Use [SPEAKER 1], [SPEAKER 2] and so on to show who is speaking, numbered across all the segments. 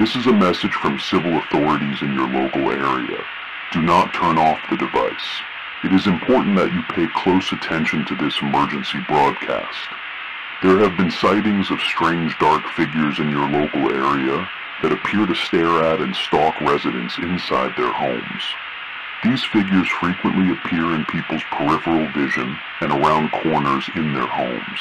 [SPEAKER 1] This is a message from civil authorities in your local area. Do not turn off the device. It is important that you pay close attention to this emergency broadcast. There have been sightings of strange dark figures in your local area that appear to stare at and stalk residents inside their homes. These figures frequently appear in people's peripheral vision and around corners in their homes.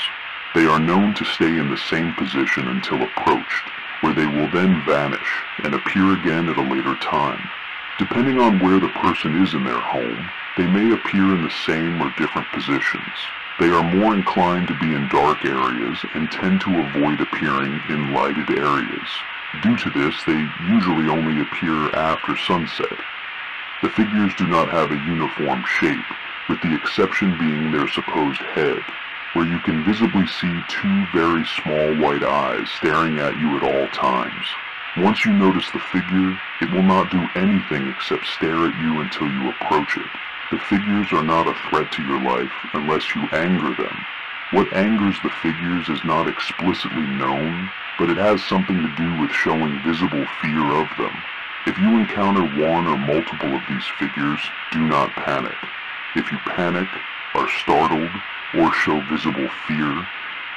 [SPEAKER 1] They are known to stay in the same position until approached, where they will then vanish and appear again at a later time. Depending on where the person is in their home, they may appear in the same or different positions. They are more inclined to be in dark areas and tend to avoid appearing in lighted areas. Due to this, they usually only appear after sunset. The figures do not have a uniform shape, with the exception being their supposed head, where you can visibly see two very small white eyes staring at you at all times. Once you notice the figure, it will not do anything except stare at you until you approach it. The figures are not a threat to your life unless you anger them. What angers the figures is not explicitly known, but it has something to do with showing visible fear of them. If you encounter one or multiple of these figures, do not panic. If you panic, are startled, or show visible fear,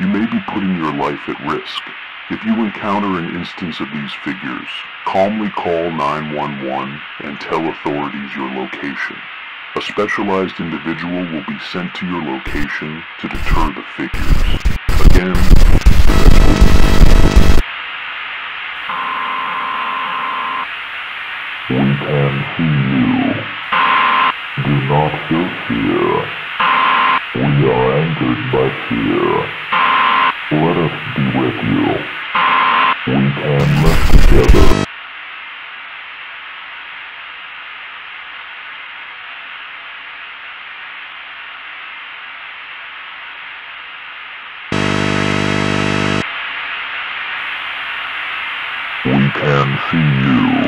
[SPEAKER 1] you may be putting your life at risk. If you encounter an instance of these figures, calmly call 911 and tell authorities your location. A specialized individual will be sent to your location to deter the figures. Again,
[SPEAKER 2] We can see you. Do not feel fear. We are angered by fear. Let us be with you. We can live together. We can see you.